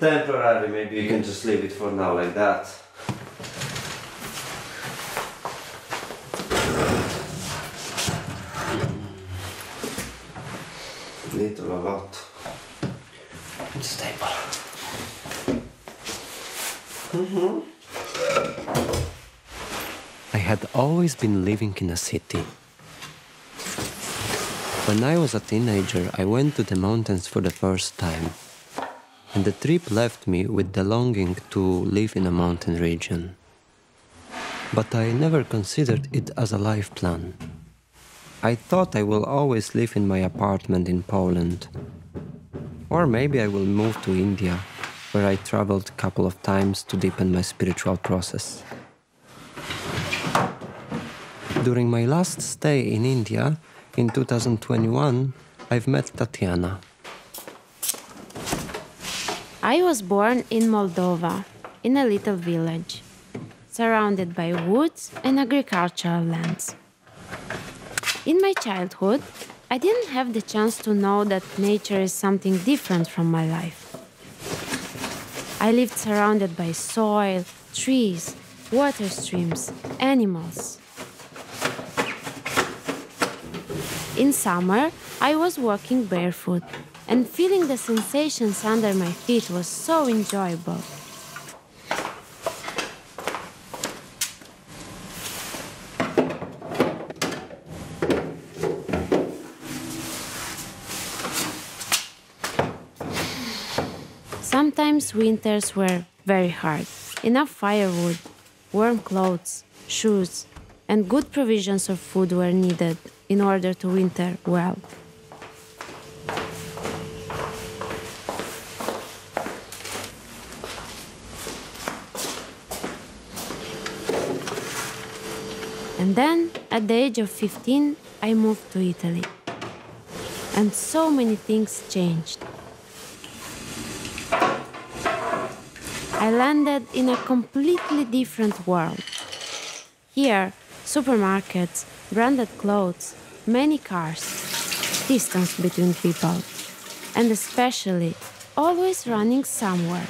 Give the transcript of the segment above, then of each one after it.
It's temporary, maybe you can just leave it for now like that. Little a lot. It's stable. Mm-hmm. I had always been living in a city. When I was a teenager, I went to the mountains for the first time. And the trip left me with the longing to live in a mountain region. But I never considered it as a life plan. I thought I will always live in my apartment in Poland. Or maybe I will move to India, where I traveled a couple of times to deepen my spiritual process. During my last stay in India in 2021, I've met Tatiana. I was born in Moldova, in a little village, surrounded by woods and agricultural lands. In my childhood, I didn't have the chance to know that nature is something different from my life. I lived surrounded by soil, trees, water streams, animals. In summer, I was walking barefoot, and feeling the sensations under my feet was so enjoyable. Sometimes winters were very hard. Enough firewood, warm clothes, shoes, and good provisions of food were needed in order to winter well. And then, at the age of 15, I moved to Italy. And so many things changed. I landed in a completely different world. Here, supermarkets, branded clothes, many cars, distance between people, and especially always running somewhere.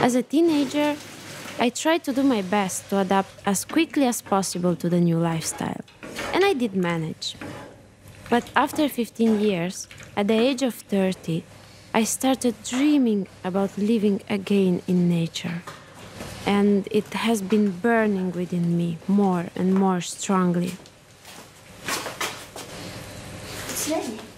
As a teenager, I tried to do my best to adapt as quickly as possible to the new lifestyle, and I did manage. But after 15 years, at the age of 30, I started dreaming about living again in nature. And it has been burning within me more and more strongly. It's ready.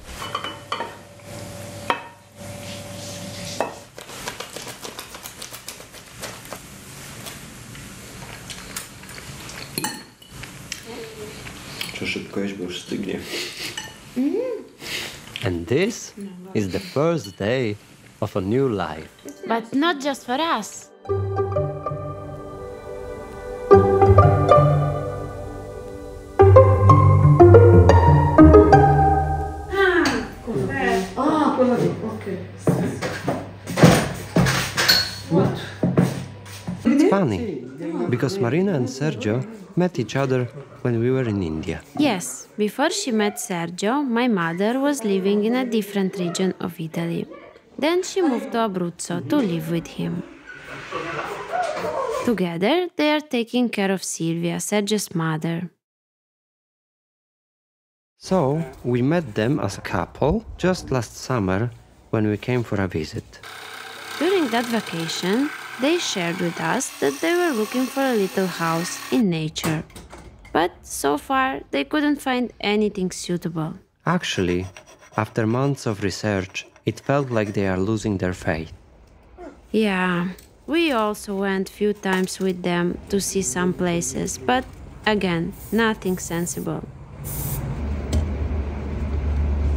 This is the first day of a new life. But not just for us. Because Marina and Sergio met each other when we were in India. Yes, before she met Sergio, my mother was living in a different region of Italy. Then she moved to Abruzzo to live with him. Together, they are taking care of Silvia, Sergio's mother. So, we met them as a couple just last summer when we came for a visit. During that vacation, they shared with us that they were looking for a little house in nature. But so far, they couldn't find anything suitable. Actually, after months of research, it felt like they are losing their faith. Yeah, we also went few times with them to see some places, but again, nothing sensible.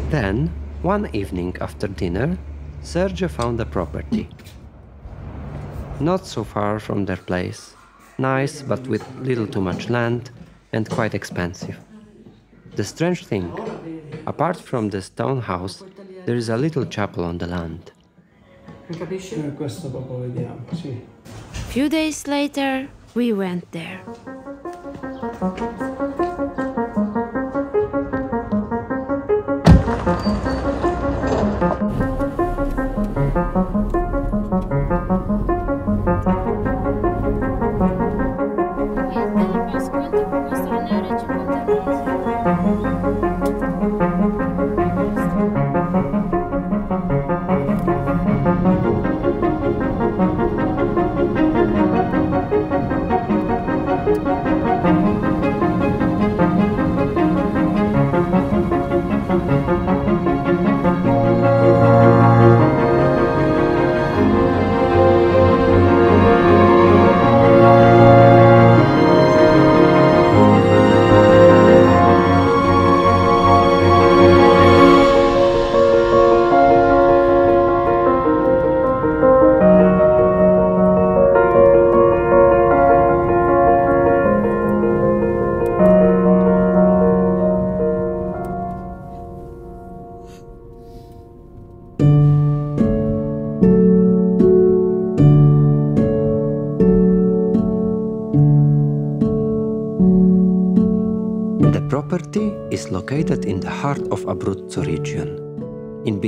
Then, one evening after dinner, Sergio found a property. Not so far from their place. Nice, but with little too much land and quite expensive. The strange thing, apart from the stone house, there is a little chapel on the land. Few days later, we went there.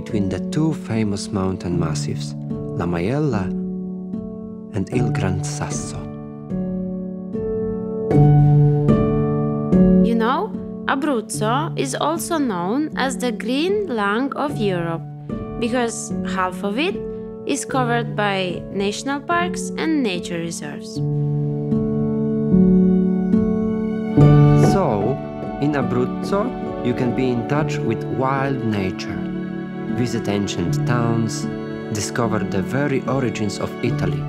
Between the two famous mountain massifs, La Maiella and Il Gran Sasso. You know, Abruzzo is also known as the green lung of Europe because half of it is covered by national parks and nature reserves. So, in Abruzzo, you can be in touch with wild nature, visit ancient towns, discover the very origins of Italy.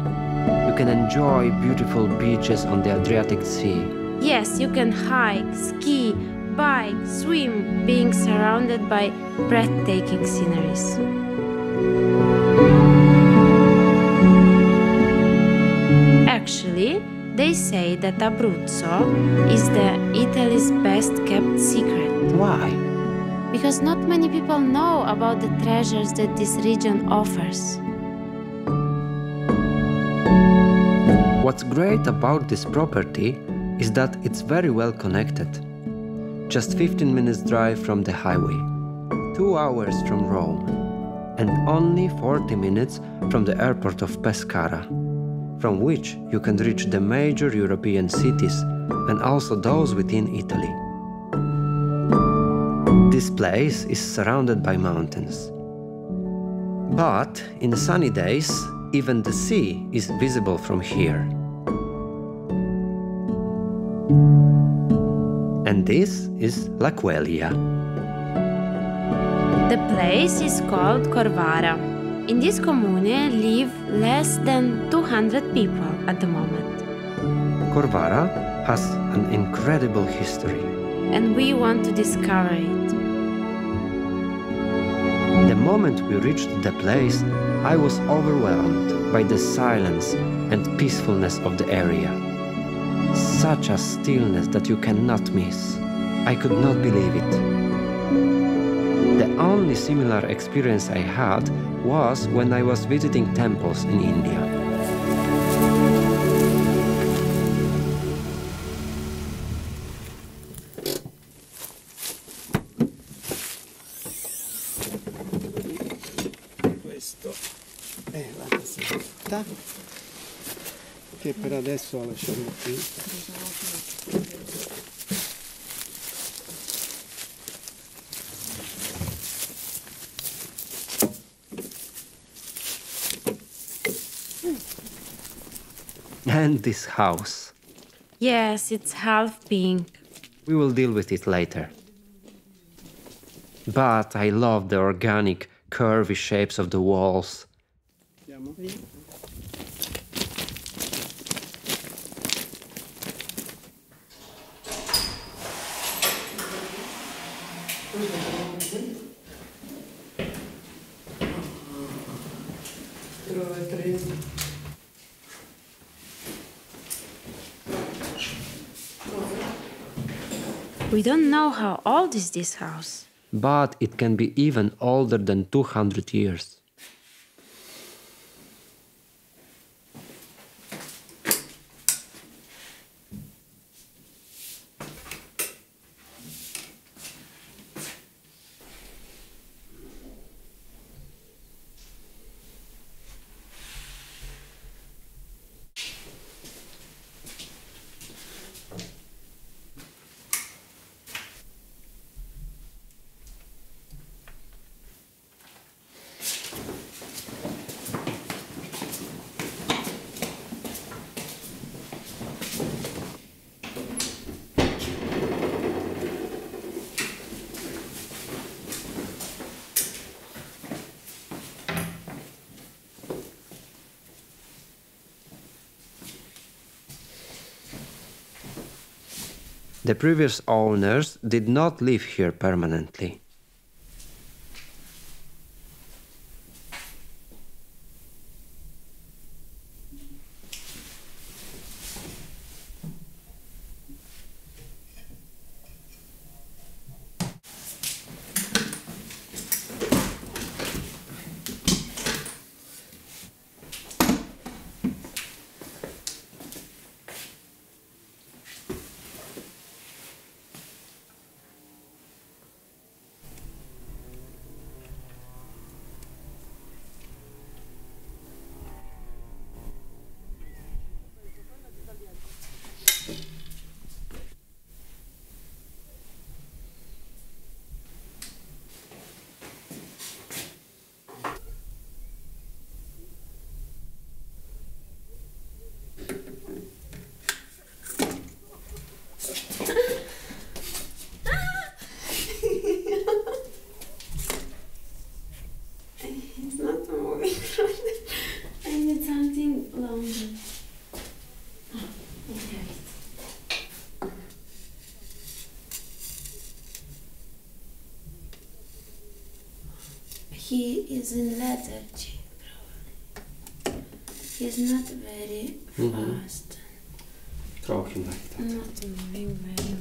You can enjoy beautiful beaches on the Adriatic Sea. Yes, you can hike, ski, bike, swim, being surrounded by breathtaking sceneries. Actually, they say that Abruzzo is the Italy's best kept secret Why? Because not many people know about the treasures that this region offers. What's great about this property is that it's very well connected. Just 15 minutes drive from the highway, 2 hours from Rome, and only 40 minutes from the airport of Pescara, from which you can reach the major European cities and also those within Italy. This place is surrounded by mountains. But in the sunny days, even the sea is visible from here. And this is La L'Aquelia. The place is called Corvara. In this commune live less than 200 people at the moment, Corvara has an incredible history. and we want to discover it. The moment we reached the place, I was overwhelmed by the silence and peacefulness of the area. Such a stillness that you cannot miss. I could not believe it. The only similar experience I had was when I was visiting temples in India. Adesso la lasciamo qui. And this house. Yes, it's half pink. We will deal with it later. But I love the organic, curvy shapes of the walls. We don't know how old is this house. But it can be even older than 200 years. The previous owners did not live here permanently. It's not moving from there. I need something longer. Oh, I have it. Is in lethargy, probably. He's not very Mhm. fast. Talking like that. Not moving very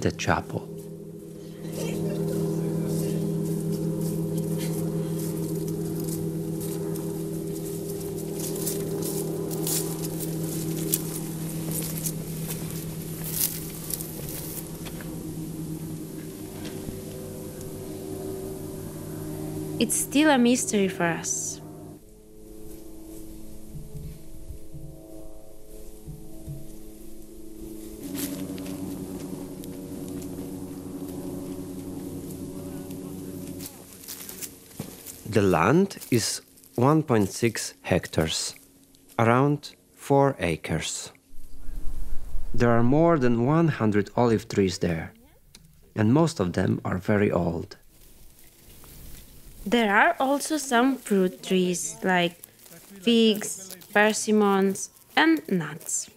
the chapel. It's still a mystery for us. Land is 1.6 hectares, around 4 acres. There are more than 100 olive trees there, and most of them are very old. There are also some fruit trees like figs, persimmons, and nuts.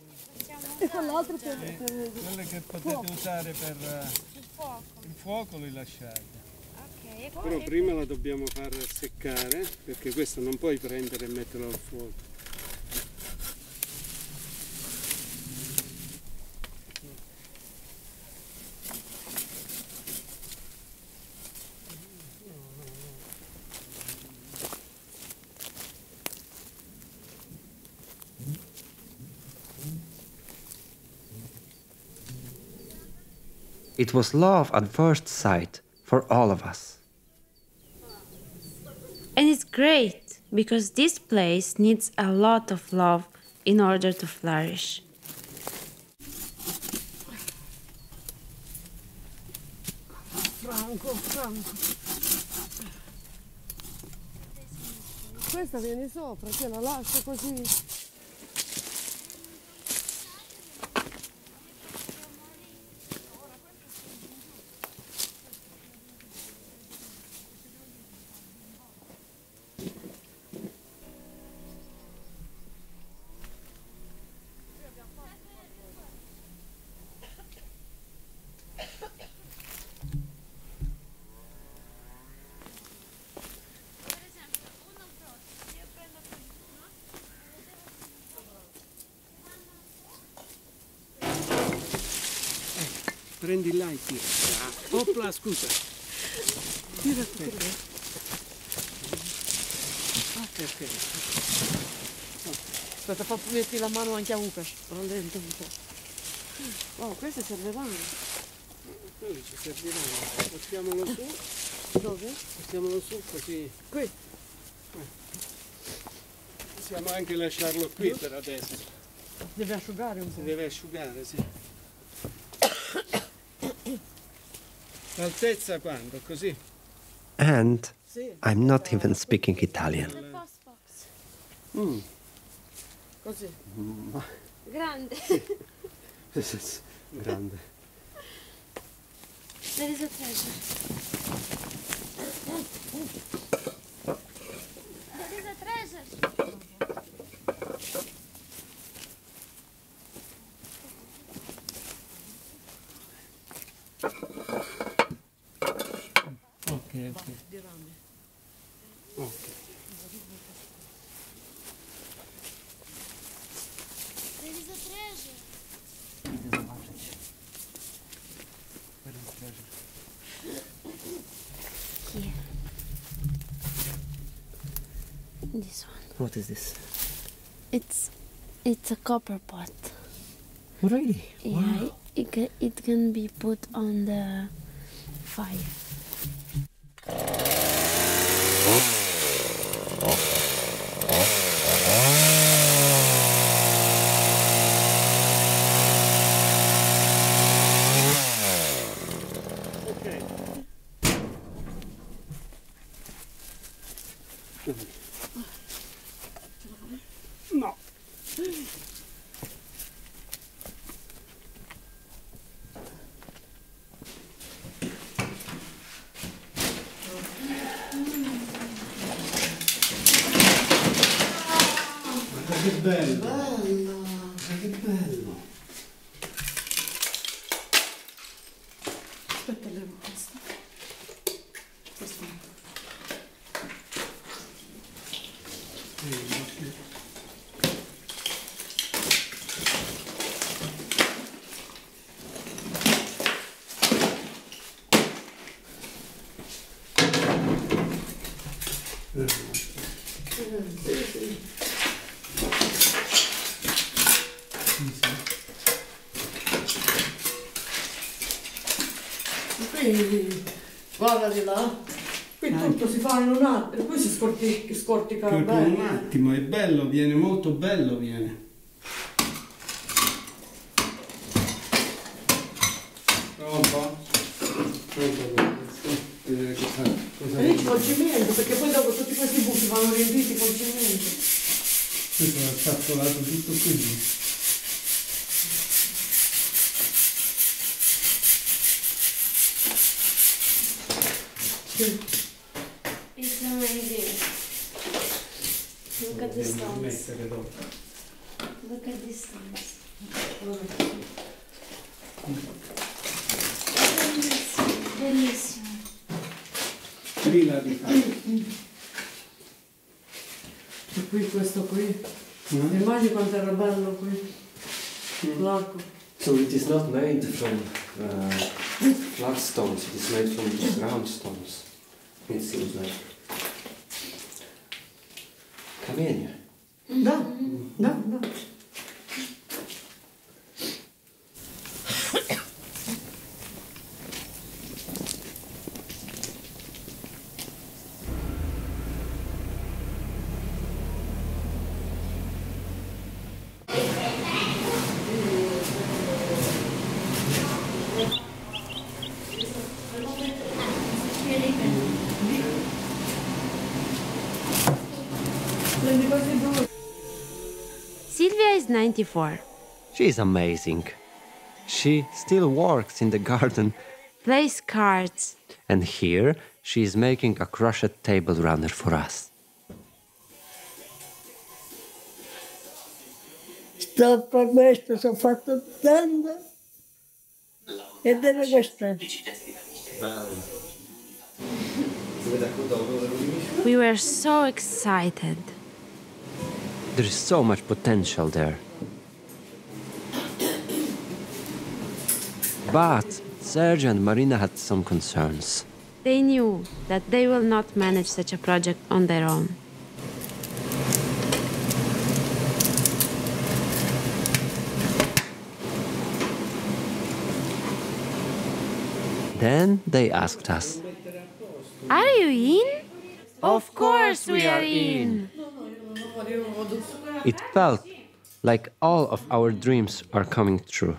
Però prima la dobbiamo far seccare perché questa non puoi prendere e metterla al fuoco. It was love at first sight for all of us. Great because this place needs a lot of love in order to flourish. Franco, Franco. Questa viene sopra, che la lascio così. Prendi là e tira. Opla, scusa. Tira tutto lì. Ok. Aspetta, fa, metti la mano anche a Ucas, rallenta un po'. Oh, queste serviranno. Quelli ci serviranno. Portiamolo su, Dove? portiamolo su così Qui. possiamo anche lasciarlo qui per adesso. Deve asciugare un Si po'. deve asciugare, sì. And Sì. I'm not even speaking Italian. Mm. Così. Grande. This is grande. There is a treasure. There is a treasure. Ok, ok. Ok. There is a treasure. Here. This one. What is this? It's it's a copper pot. Really? Yeah, it, ca- it can be put on the fire. Guarda di là. Qui tutto si fa in un attimo, qui si scorti, scortica bene. un attimo, è bello, viene molto bello, viene. Prova un po'. Vedere cosa, cosa E lì ci col cemento, perché poi dopo tutti questi buchi vanno riempiti col cemento. Questo è fatturato tutto così. It's amazing. Look at the stones. Look at these stones. Bellissimo, bellissimo. Lì la rifai. E qui questo qui. Eh? Immagini quanto era bello qui. L'acqua. So it is not made from uh, flat stones, it is made from round stones. Vencemos, não é? 24. She's amazing. She still works in the garden. Plays cards. And here she is making a crochet table runner for us. We were so excited. There is so much potential there. But Sergio and Marina had some concerns. They knew that they will not manage such a project on their own. Then they asked us. Are you in? Of course we are in. It felt like all of our dreams are coming true.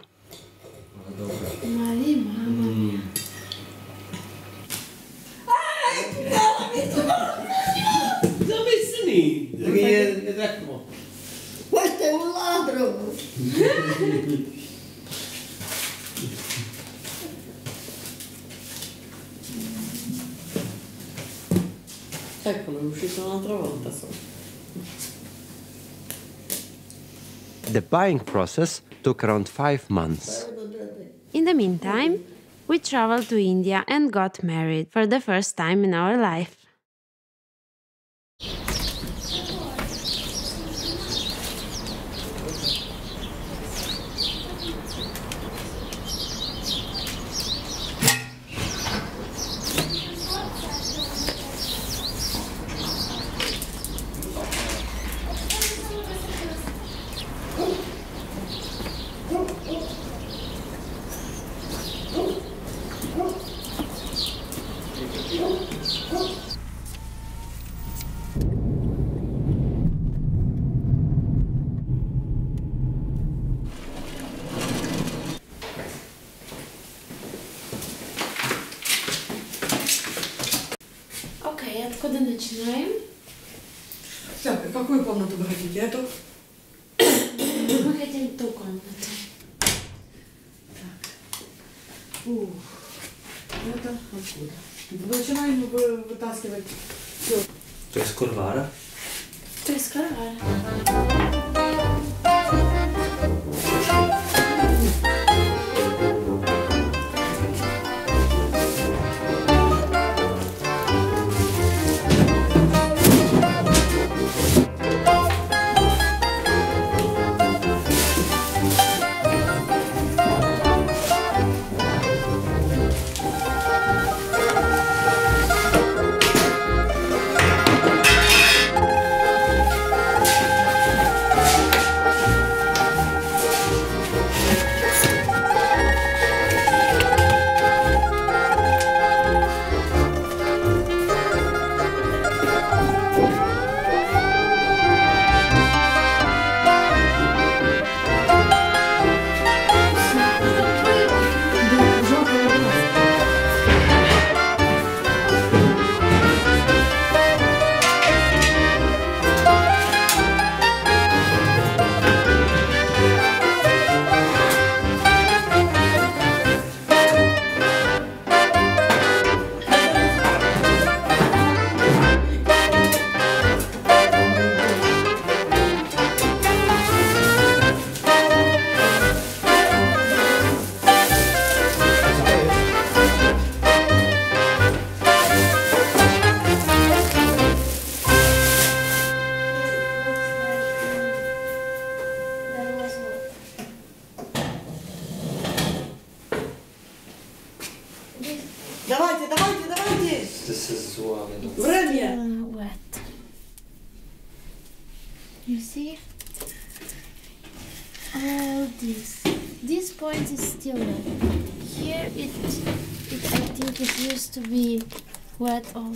Sei? Perché è ecco. Questo è un'altra volta. The buying process took around five months. In the meantime, we traveled to India and got married for the first time in our life.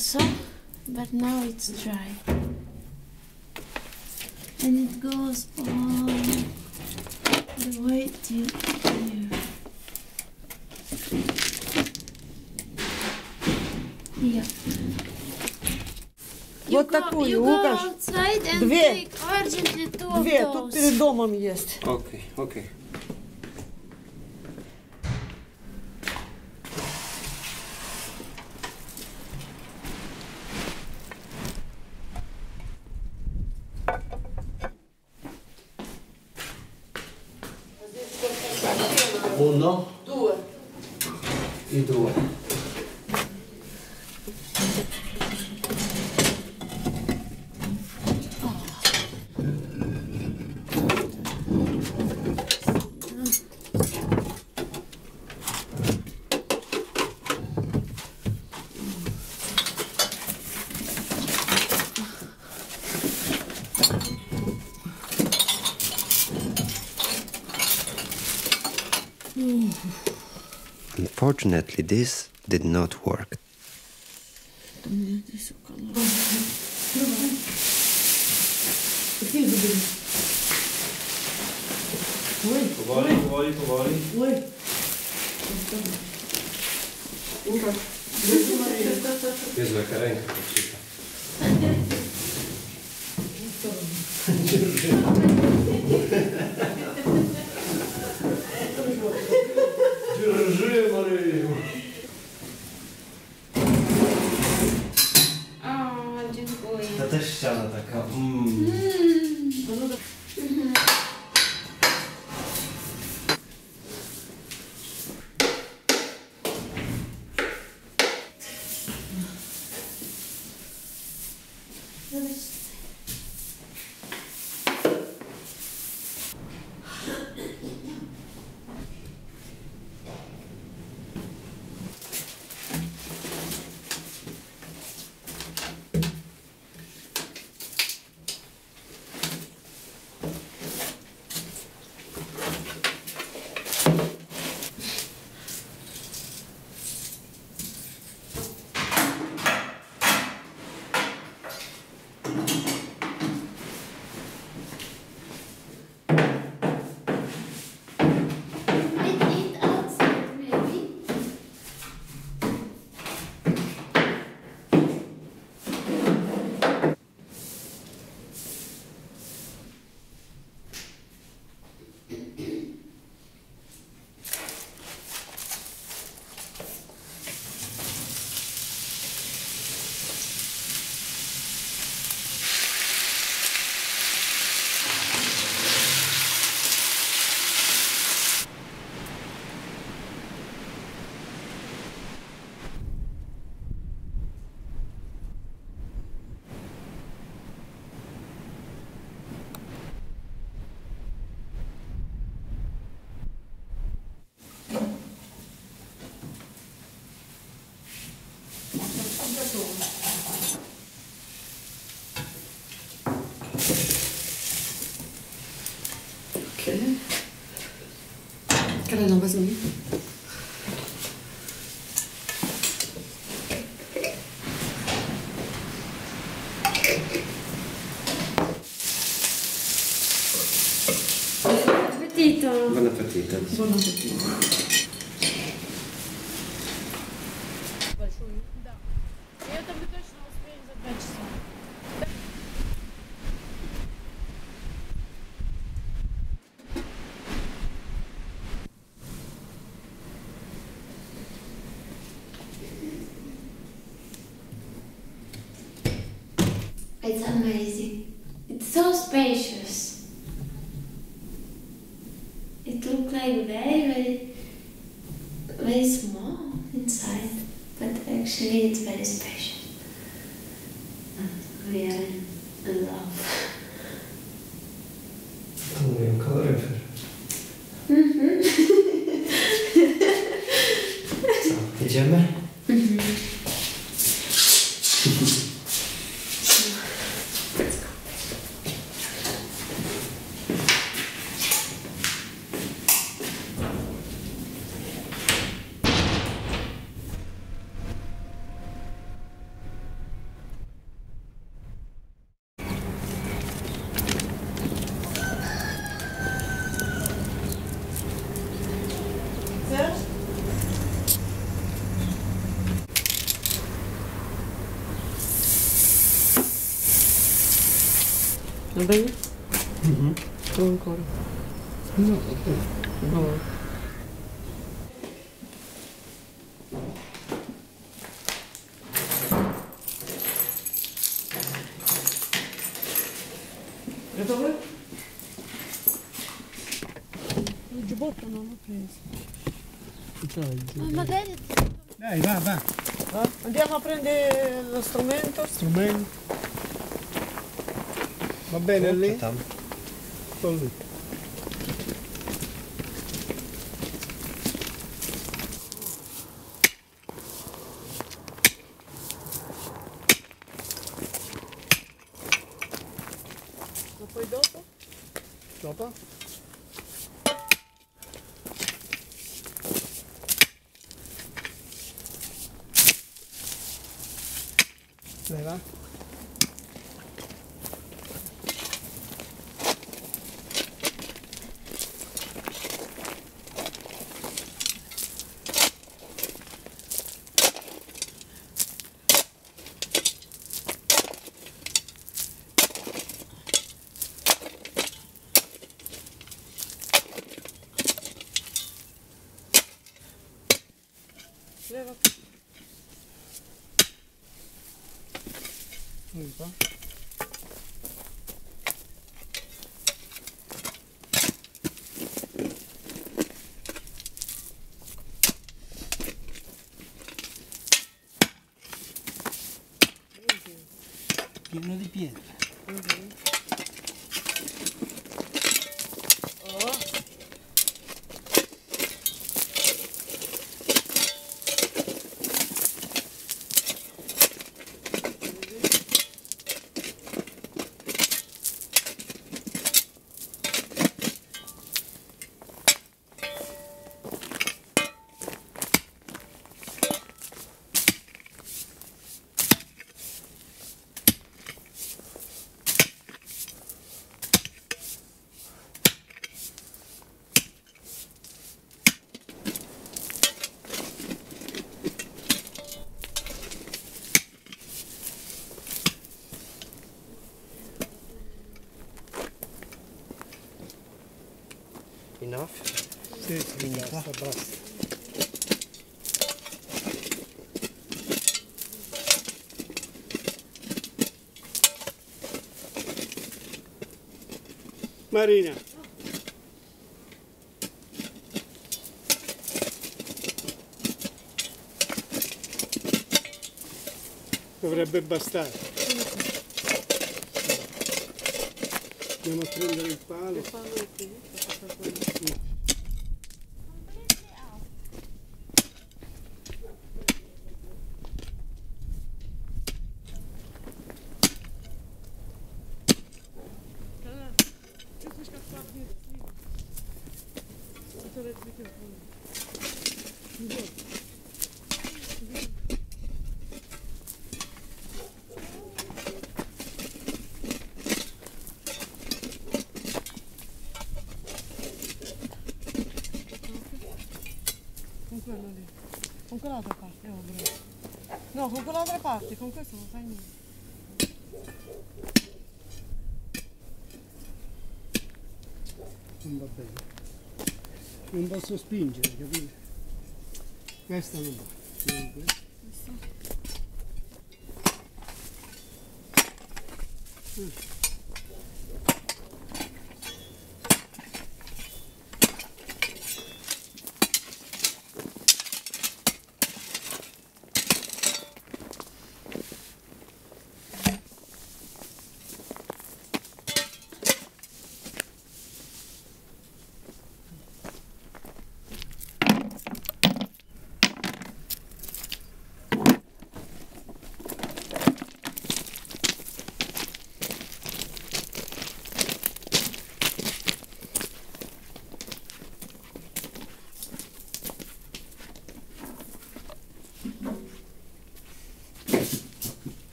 Also, but now it's dry. And it goes all the way to here. Yeah. You Вот go, такую, you Лукаш. outside and Две. Две, тут перед домом есть. Ok, ok. Uno Unfortunately, this did not work. Povoli, povoli, Allez, non, vas-y. Buon. Buon appetito. Buon appetito. We are in, love. bem? Uhum. Ou agora? Não, não. não. Готовы? Джубовка нам Margarida. Aí, vá, vá. Andiamo a prendere lo strumento. Strumento. bene lì? Così. Ma poi dopo? Dopo? Leva. uno di pietra. Mhm. Basta, basta. Marina. Dovrebbe bastare. Andiamo a prendere il palo. altre parti, con questo non fai niente. Non va bene. Non posso spingere, capito? Questa non va. Dunque. Questo. Mm.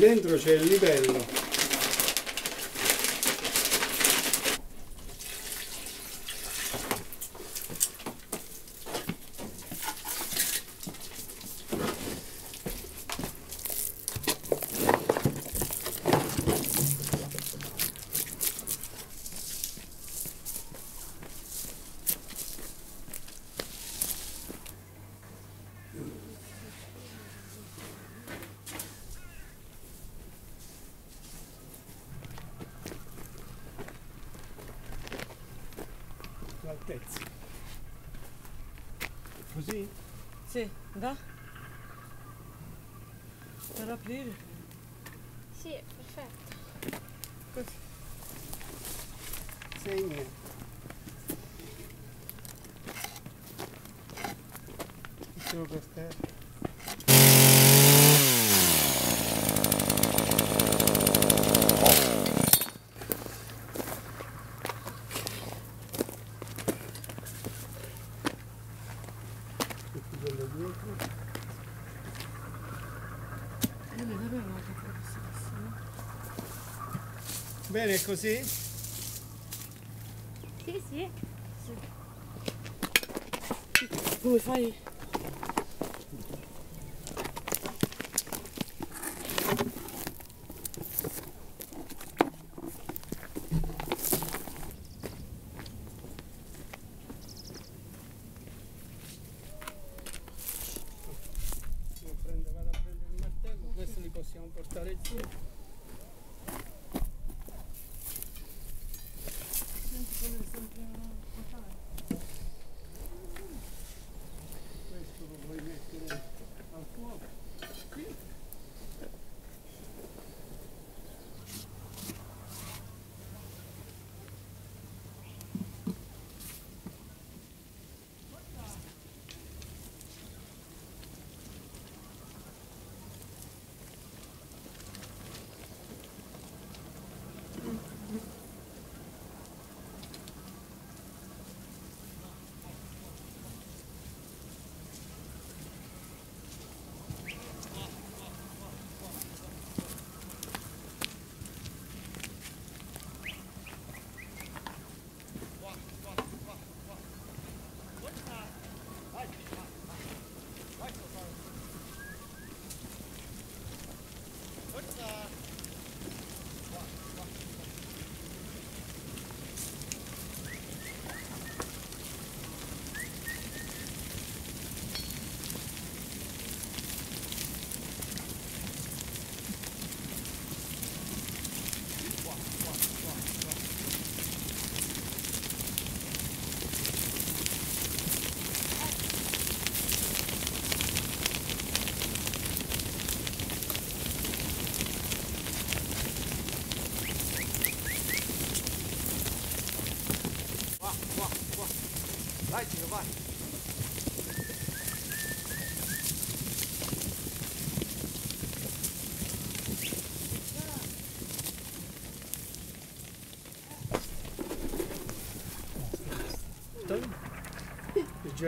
Dentro c'è il livello. vedere? Sì, perfetto. Così. Segna. Solo questa. bene così? Sì, sì. sì. Come fai? possiamo portare giù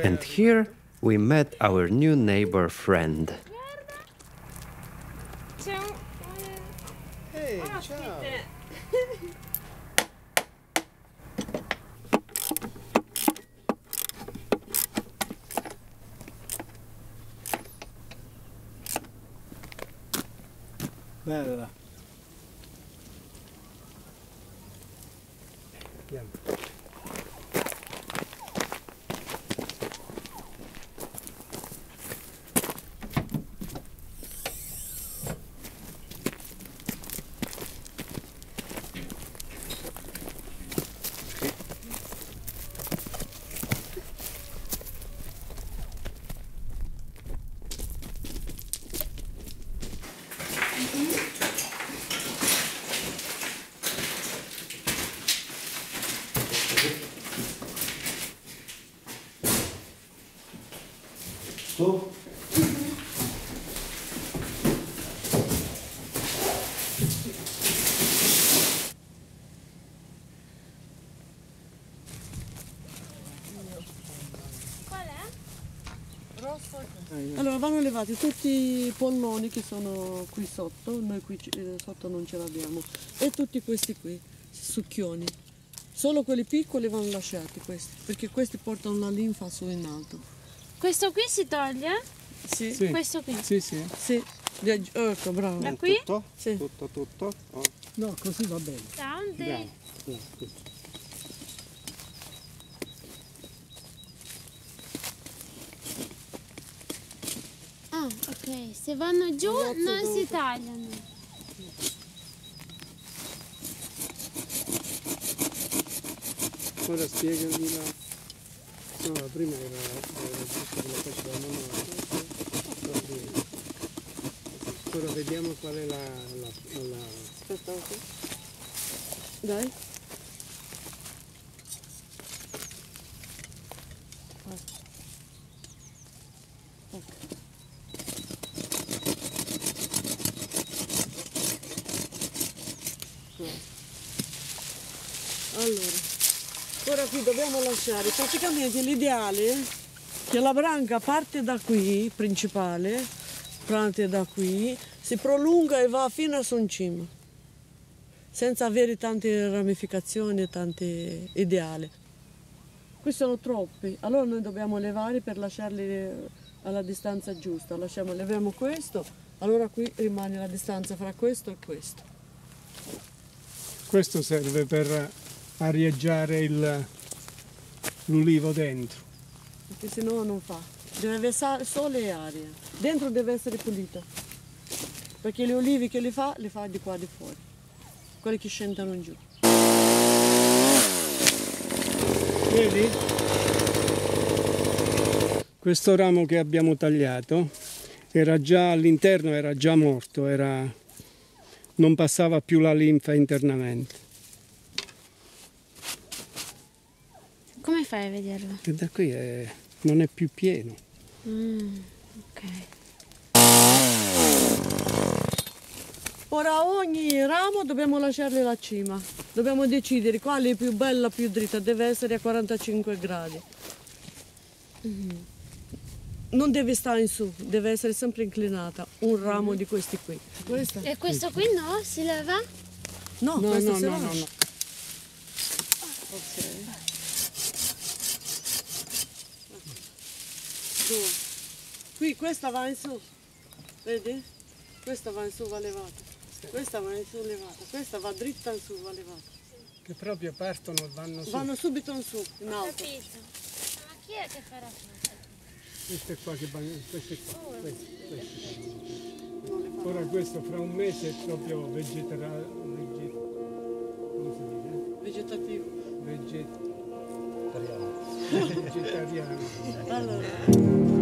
And here we met our new neighbor friend. Su. Qual è? Rosso e Allora vanno levati tutti i polloni che sono qui sotto, noi qui eh, sotto non ce l'abbiamo, e tutti questi qui, succhioni. Solo quelli piccoli vanno lasciati questi, perché questi portano la linfa su in alto. Questo qui si toglie? Sì, Sì. Questo qui. Sì, sì. sì. Di- Ecco, bravo. Da qui? Tutto? Sì. Tutto, tutto. Oh, No, così va bene. The... bravo. Ah, ok. Se vanno giù non si tagliano. Ora spiegami la... No, la prima era era giusto che la facevamo noi. Ora vediamo qual è la... la, la... Aspetta, ok. Dai. Allora, ora qui lasciare, praticamente l'ideale che la branca parte da qui, principale, parte da qui, si prolunga e va fino su in cima, senza avere tante ramificazioni, tante ideali. Qui sono troppi, allora noi dobbiamo levare per lasciarli alla distanza giusta. Lasciamo, leviamo questo, allora qui rimane la distanza fra questo e questo. Questo serve per arieggiare il- l'ulivo dentro. perché se no non fa. Deve avere sole e aria. Dentro deve essere pulito. Perché gli olivi che li fa, li fa di qua di fuori. Quelli che scendono giù. Vedi? Questo ramo che abbiamo tagliato era già all'interno era già morto, era- non passava più la linfa internamente. Come fai a vederlo? Da qui è- non è più pieno. Mm, ok. Ora ogni ramo dobbiamo lasciargli la cima. Dobbiamo decidere quale è più bella, più dritta. Deve essere a 45 gradi. Non deve stare in su, deve essere sempre inclinata. Un ramo di questi qui. Questa? E questo qui no? Si leva? No, No, no, si no, no, lascia. no. Ok. Due. Qui questa va in su, vedi? Questa va in su, va levata. Questa va in su, levata. Questa va dritta in su, va levata. Che proprio partono e vanno su. Vanno subito in su, in alto. Capito. Ma chi è che farà questo? Queste qua che vanno, queste qua, queste, queste. Ora questo fra un mese è proprio vegetera, veget, come si Vegetativo. Veget, italiano. Allora.